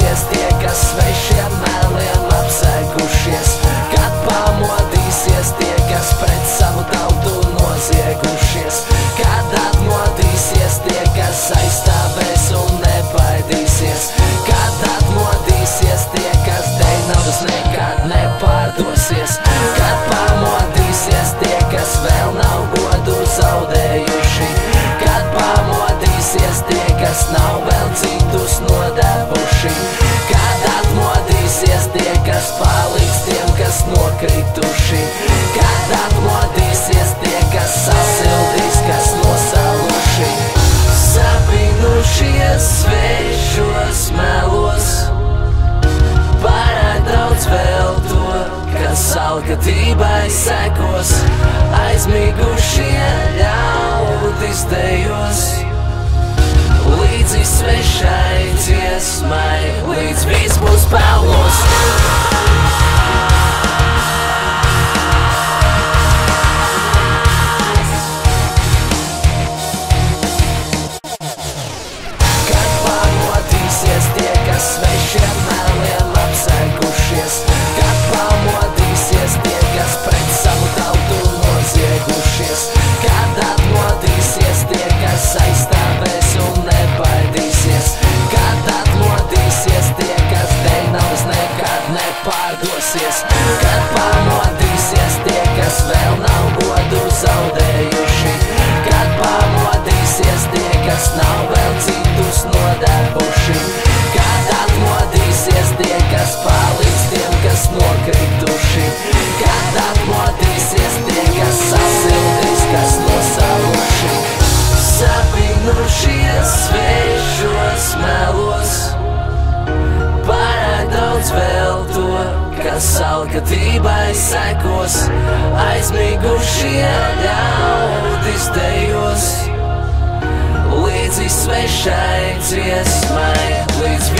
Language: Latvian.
yes, yes. Kas nav vēl citus nodevuši. Kad atmodīsies tie, kas paliks tiem, kas nokrituši. Kad atmodīsies tie, kas sasildīs, kas nosaluši. Sapinušies svešos melos. Pārāk daudz vēl to, kas alkatībai sekos. Aizmigušie ļaudis dejos. Nepārdosies, kad pamodīsies tie, kas vēl nav godu zaudējuši, kad pamodīsies tie, kas nav vēl citus nodevuši, kad atmodīsies tie, kas paliks tiem, kas nokrituši, kad atmodīsies tie, kas sasildīs, kas nosaluši, sapinušies svešos melos. Pārāk daudz vēl kas alkatībai sekos, aizmigušie ļaudis dejos. Līdzi svešai dziesmai, līdz